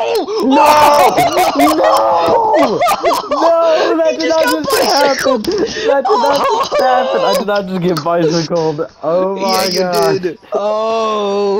No! No! No! That did not just happen! That did not just happen! I did not just get bicycled! Oh my yeah, god! Oh.